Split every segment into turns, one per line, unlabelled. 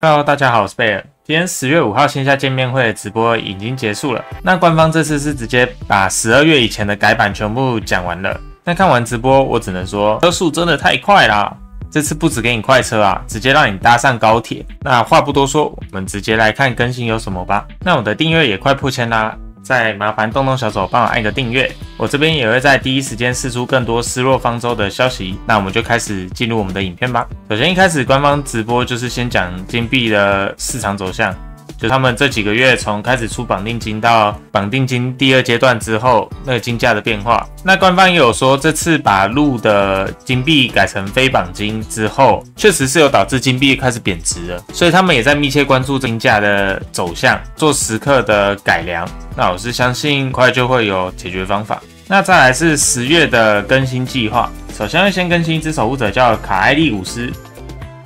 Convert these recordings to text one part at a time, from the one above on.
Hello，大家好，我是贝尔。今天十月五号线下见面会直播已经结束了。那官方这次是直接把十二月以前的改版全部讲完了。那看完直播，我只能说车速真的太快啦！这次不止给你快车啊，直接让你搭上高铁。那话不多说，我们直接来看更新有什么吧。那我的订阅也快破千啦。再麻烦动动小手帮我按个订阅，我这边也会在第一时间释出更多失落方舟的消息。那我们就开始进入我们的影片吧。首先一开始官方直播就是先讲金币的市场走向。就他们这几个月从开始出绑定金到绑定金第二阶段之后，那个金价的变化。那官方也有说，这次把路的金币改成非绑金之后，确实是有导致金币开始贬值了。所以他们也在密切关注金价的走向，做时刻的改良。那我是相信快就会有解决方法。那再来是十月的更新计划，首先要先更新一只守护者叫卡艾利古斯，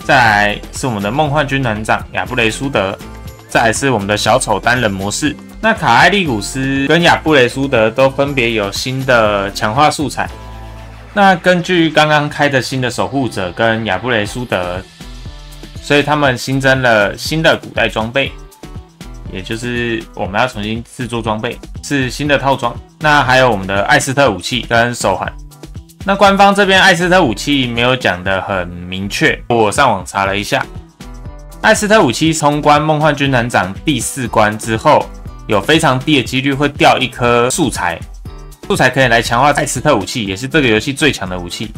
再来是我们的梦幻军团长亚布雷苏德。再是我们的小丑单人模式，那卡艾利古斯跟亚布雷苏德都分别有新的强化素材。那根据刚刚开的新的守护者跟亚布雷苏德，所以他们新增了新的古代装备，也就是我们要重新制作装备，是新的套装。那还有我们的艾斯特武器跟手环。那官方这边艾斯特武器没有讲的很明确，我上网查了一下。艾斯特武器通关梦幻军团长第四关之后，有非常低的几率会掉一颗素材，素材可以来强化艾斯特武器，也是这个游戏最强的武器。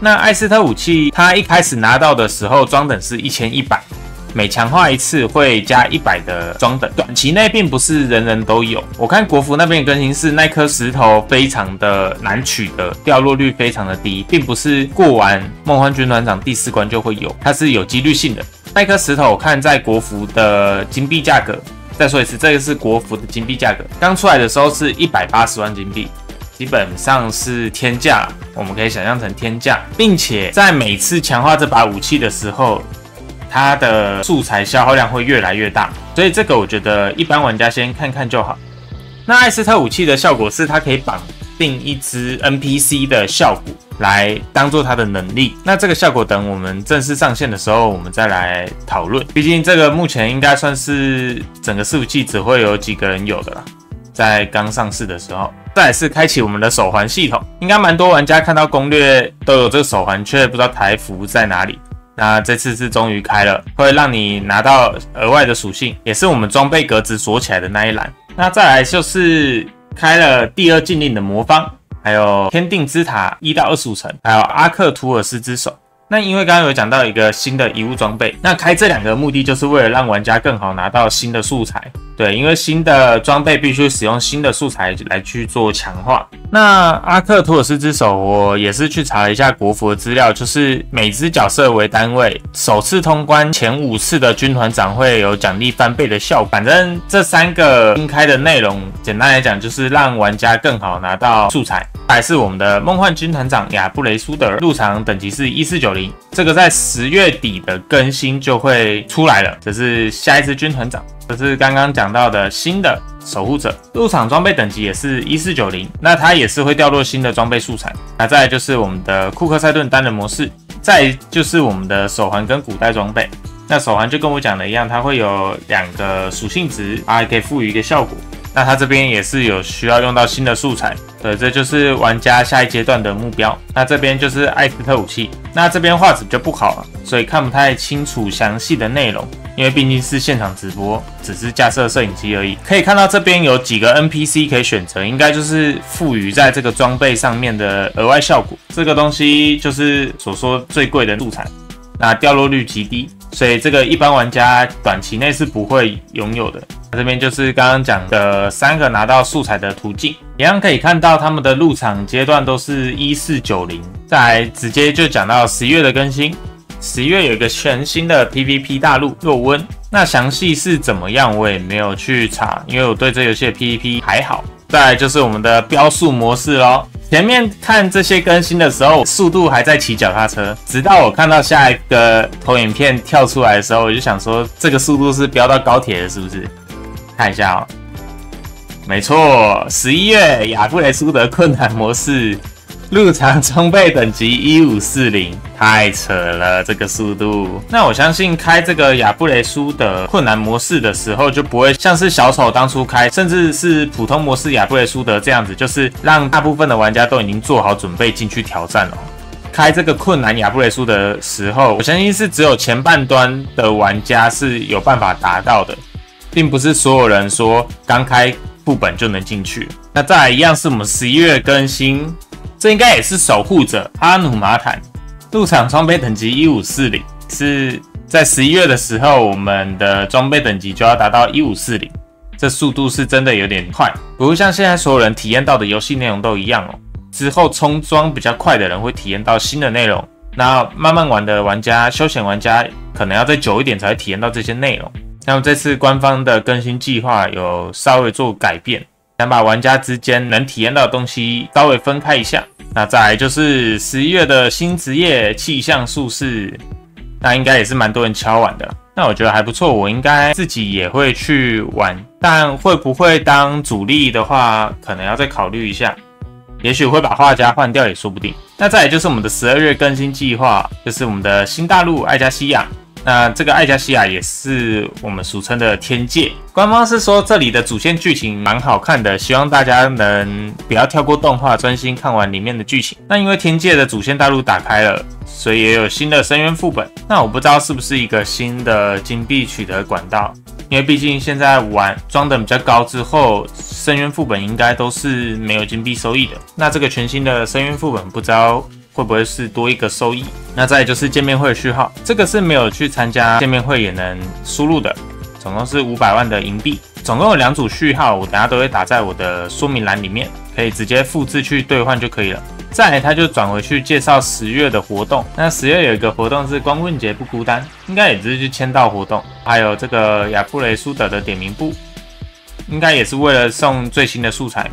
那艾斯特武器它一开始拿到的时候装等是一千一百，每强化一次会加一百的装等，短期内并不是人人都有。我看国服那边更新是那颗石头非常的难取得，掉落率非常的低，并不是过完梦幻军团长第四关就会有，它是有几率性的。那颗石头，看在国服的金币价格，再说一次，这个是国服的金币价格，刚出来的时候是一百八十万金币，基本上是天价，我们可以想象成天价，并且在每次强化这把武器的时候，它的素材消耗量会越来越大，所以这个我觉得一般玩家先看看就好。那艾斯特武器的效果是它可以绑定一只 NPC 的效果。来当做它的能力，那这个效果等我们正式上线的时候，我们再来讨论。毕竟这个目前应该算是整个伺服器只会有几个人有的啦，在刚上市的时候。再是开启我们的手环系统，应该蛮多玩家看到攻略都有这个手环，却不知道台服在哪里。那这次是终于开了，会让你拿到额外的属性，也是我们装备格子锁起来的那一栏。那再来就是开了第二禁令的魔方。还有天定之塔一到二十五层，还有阿克图尔斯之手。那因为刚刚有讲到一个新的遗物装备，那开这两个目的就是为了让玩家更好拿到新的素材。对，因为新的装备必须使用新的素材来去做强化。那阿克图尔斯之手，我也是去查了一下国服的资料，就是每只角色为单位，首次通关前五次的军团长会有奖励翻倍的效果。反正这三个新开的内容，简单来讲就是让玩家更好拿到素材。还是我们的梦幻军团长亚布雷苏德入场等级是一四九零，这个在十月底的更新就会出来了。这是下一次军团长。这是刚刚讲到的新的守护者入场装备等级也是一四九零，那它也是会掉落新的装备素材。那再就是我们的库克赛顿单人模式，再就是我们的手环跟古代装备。那手环就跟我讲的一样，它会有两个属性值，还可以赋予一个效果。那它这边也是有需要用到新的素材，对，这就是玩家下一阶段的目标。那这边就是艾斯特武器，那这边画质就不好了，所以看不太清楚详细的内容，因为毕竟是现场直播，只是架设摄影机而已。可以看到这边有几个 NPC 可以选择，应该就是赋予在这个装备上面的额外效果。这个东西就是所说最贵的素材，那掉落率极低。所以这个一般玩家短期内是不会拥有的。这边就是刚刚讲的三个拿到素材的途径，一样可以看到他们的入场阶段都是一四九零。再来直接就讲到十一月的更新，十一月有一个全新的 PVP 大陆若温，那详细是怎么样我也没有去查，因为我对这游戏的 PVP 还好。再来就是我们的标速模式喽。前面看这些更新的时候，速度还在骑脚踏车，直到我看到下一个投影片跳出来的时候，我就想说，这个速度是飙到高铁了，是不是？看一下哦，没错，十一月亚布雷苏德困难模式入场装备等级一五四零，太扯了，这个速度。那我相信开这个亚布雷苏的困难模式的时候，就不会像是小丑当初开，甚至是普通模式亚布雷苏德这样子，就是让大部分的玩家都已经做好准备进去挑战了。开这个困难亚布雷苏的时候，我相信是只有前半端的玩家是有办法达到的，并不是所有人说刚开副本就能进去。那再来一样是我们十一月更新，这应该也是守护者哈努马坦入场装备等级一五四零，是在十一月的时候，我们的装备等级就要达到一五四零，这速度是真的有点快，不会像现在所有人体验到的游戏内容都一样哦。之后充装比较快的人会体验到新的内容，那慢慢玩的玩家、休闲玩家可能要再久一点才会体验到这些内容。那么这次官方的更新计划有稍微做改变，想把玩家之间能体验到的东西稍微分开一下。那再来就是十一月的新职业气象术士，那应该也是蛮多人敲碗的。那我觉得还不错，我应该自己也会去玩，但会不会当主力的话，可能要再考虑一下。也许会把画家换掉也说不定。那再来就是我们的十二月更新计划，就是我们的新大陆爱加西亚。那这个艾加西亚也是我们俗称的天界。官方是说这里的主线剧情蛮好看的，希望大家能不要跳过动画，专心看完里面的剧情。那因为天界的主线大陆打开了，所以也有新的深渊副本。那我不知道是不是一个新的金币取得管道。因为毕竟现在玩装等比较高之后，深渊副本应该都是没有金币收益的。那这个全新的深渊副本不知道会不会是多一个收益？那再就是见面会的序号，这个是没有去参加见面会也能输入的，总共是五百万的银币，总共有两组序号，我等下都会打在我的说明栏里面，可以直接复制去兑换就可以了。再来，他就转回去介绍十月的活动。那十月有一个活动是光棍节不孤单，应该也只是去签到活动。还有这个亚布雷苏德的点名簿，应该也是为了送最新的素材，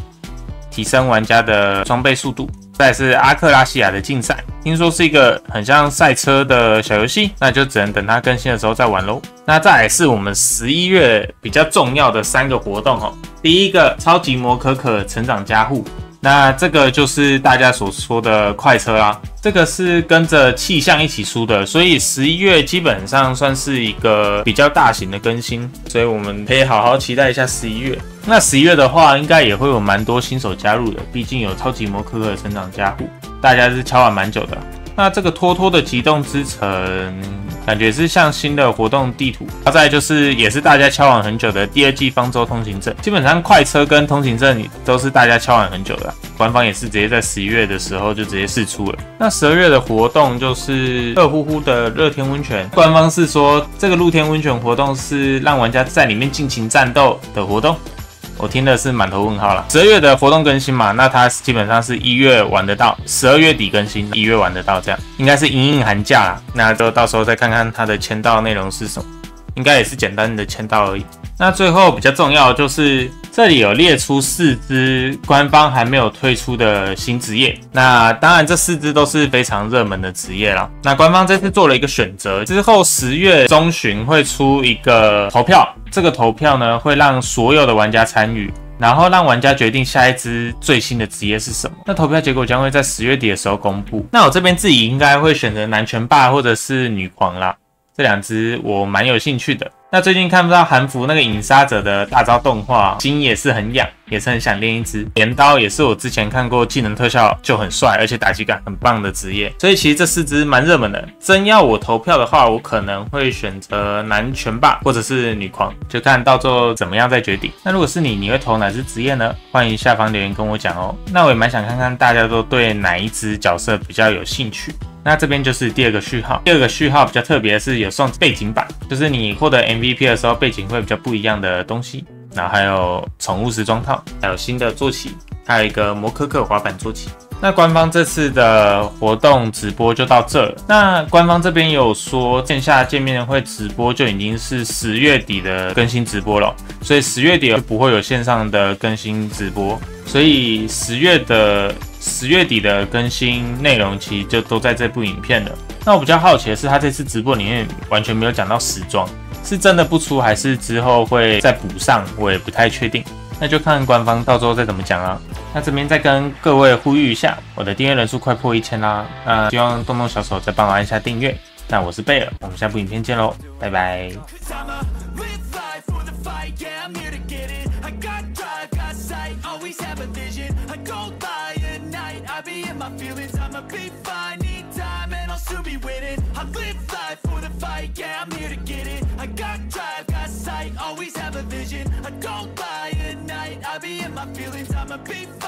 提升玩家的装备速度。再是阿克拉西亚的竞赛，听说是一个很像赛车的小游戏，那就只能等它更新的时候再玩喽。那再来是我们十一月比较重要的三个活动哦。第一个，超级摩可可成长加护。那这个就是大家所说的快车啦，这个是跟着气象一起出的，所以十一月基本上算是一个比较大型的更新，所以我们可以好好期待一下十一月。那十一月的话，应该也会有蛮多新手加入的，毕竟有超级摩克克的成长加护，大家是敲碗蛮久的。那这个托托的极动之城。感觉是像新的活动地图，再就是也是大家敲完很久的第二季方舟通行证，基本上快车跟通行证都是大家敲完很久的，官方也是直接在十一月的时候就直接试出了。那十二月的活动就是热乎乎的热天温泉，官方是说这个露天温泉活动是让玩家在里面尽情战斗的活动。我听的是满头问号了。十二月的活动更新嘛，那它基本上是一月玩得到，十二月底更新，一月玩得到，这样应该是隐隐寒假，那就到时候再看看它的签到内容是什么，应该也是简单的签到而已。那最后比较重要就是这里有列出四支官方还没有推出的新职业，那当然这四支都是非常热门的职业了。那官方这次做了一个选择，之后十月中旬会出一个投票，这个投票呢会让所有的玩家参与，然后让玩家决定下一支最新的职业是什么。那投票结果将会在十月底的时候公布。那我这边自己应该会选择男权霸或者是女狂啦，这两支我蛮有兴趣的。那最近看不到韩服那个影杀者的大招动画，心也是很痒，也是很想练一支镰刀，也是我之前看过技能特效就很帅，而且打击感很棒的职业。所以其实这四支蛮热门的。真要我投票的话，我可能会选择男拳霸或者是女狂，就看到最后怎么样再决定。那如果是你，你会投哪支职业呢？欢迎下方留言跟我讲哦。那我也蛮想看看大家都对哪一支角色比较有兴趣。那这边就是第二个序号，第二个序号比较特别，是有送背景板，就是你获得 MVP 的时候，背景会比较不一样的东西。然后还有宠物时装套，还有新的坐骑，还有一个摩科克滑板坐骑。那官方这次的活动直播就到这。那官方这边有说线下见面会直播就已经是十月底的更新直播了，所以十月底不会有线上的更新直播，所以十月的。十月底的更新内容其实就都在这部影片了。那我比较好奇的是，他这次直播里面完全没有讲到时装，是真的不出，还是之后会再补上？我也不太确定。
那就看官方到时候再怎么讲啊。那这边再跟各位呼吁一下，我的订阅人数快破一千啦，那希望动动小手再帮我按下订阅。那我是贝尔，我们下部影片见喽，拜拜。my feelings, I'ma be fine. Need time and I'll soon be winning. I live life for the fight, yeah, I'm here to get it. I got drive, got sight, always have a vision. I don't lie at night, I be in my feelings, I'ma be fine